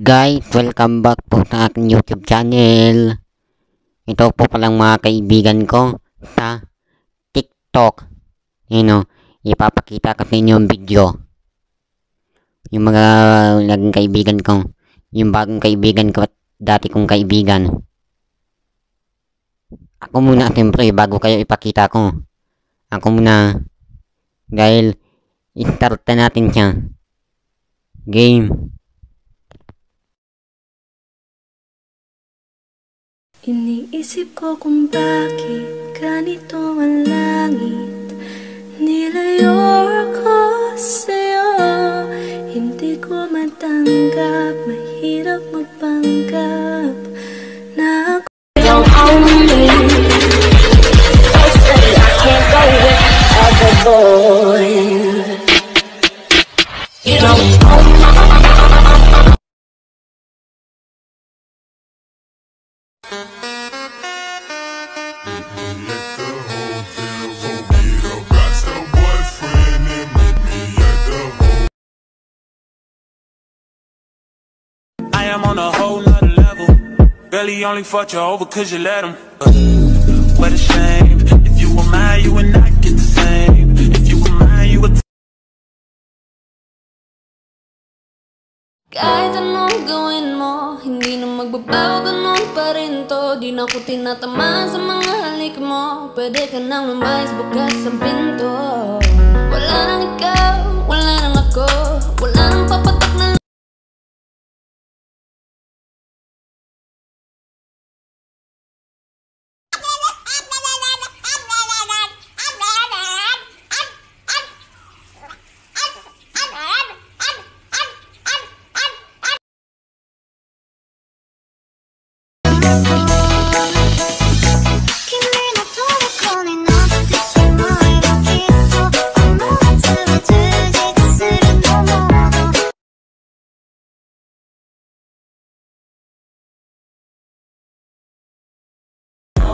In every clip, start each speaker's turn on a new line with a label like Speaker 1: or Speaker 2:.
Speaker 1: guys, welcome back po sa aking YouTube channel. Ito po palang mga kaibigan ko sa TikTok. Yun o, ipapakita ko sa inyo yung video. Yung mga naging kaibigan ko. Yung bagong kaibigan ko at dati kong kaibigan. Ako muna siyempre bago kayo ipakita ko. Ako muna. Dahil, start na natin siya. Game.
Speaker 2: Iniisip ko kung bakit ganito ang langit. Nilayo ako sa'yo. Hindi ko matanggap, mahirap magpanggap
Speaker 3: I
Speaker 4: am on a whole nother level. Barely only fucked you over cause you let him. Uh, what a shame. If you were mine, you would not get the same. If you were mine, you would.
Speaker 2: Mo, hindi na magbabago, ganun pa rin to. Di na ko tinatamaan sa mga halik mo. Pwede ka nang lumayas bukas ang pinto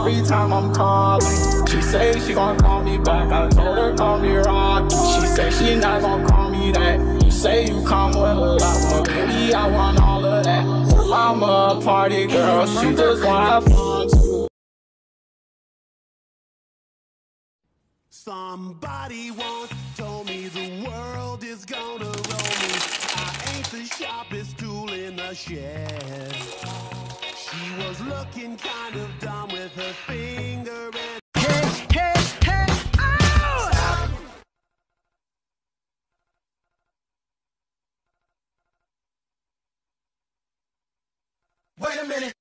Speaker 5: Every time I'm calling, she say she gon' call me back. I told her call me Rocky. She say she not gon' call me that. You say you come with a lot, well baby I want all of that. I'm a party girl, she just wanna too.
Speaker 6: Somebody once told me the world is gonna roll me. I ain't the sharpest tool in the shed. She was looking kind of dumb with her finger Wait a minute.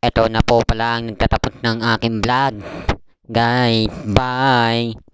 Speaker 1: Ito na po pala ang nagtatapos ng aking vlog. Guys, bye!